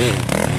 me.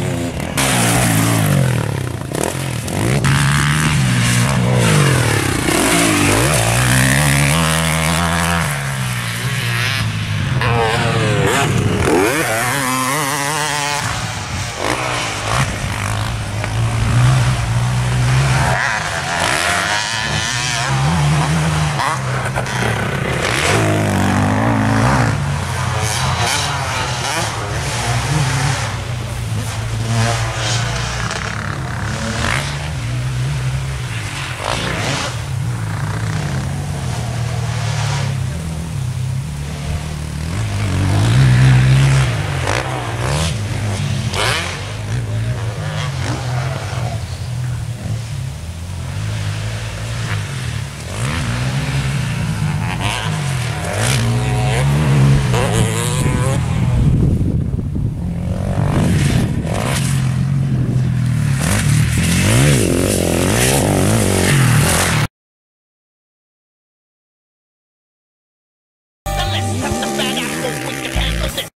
Tango with the tango.